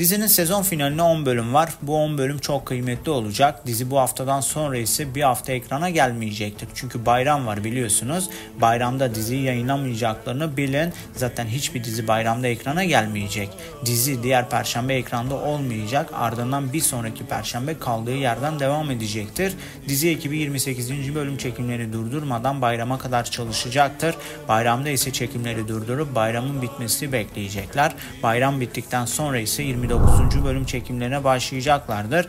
Dizinin sezon finaline 10 bölüm var. Bu 10 bölüm çok kıymetli olacak. Dizi bu haftadan sonra ise bir hafta ekrana gelmeyecektir. Çünkü bayram var biliyorsunuz. Bayramda diziyi yayınlamayacaklarını bilin. Zaten hiçbir dizi bayramda ekrana gelmeyecek. Dizi diğer perşembe ekranda olmayacak. Ardından bir sonraki perşembe kaldığı yerden devam edecektir. Dizi ekibi 28. bölüm çekimleri durdurmadan bayrama kadar çalışacaktır. Bayramda ise çekimleri durdurup bayramın bitmesi bekleyecekler. Bayram bittikten sonra ise 29. bölüm çekimlerine başlayacaklardır.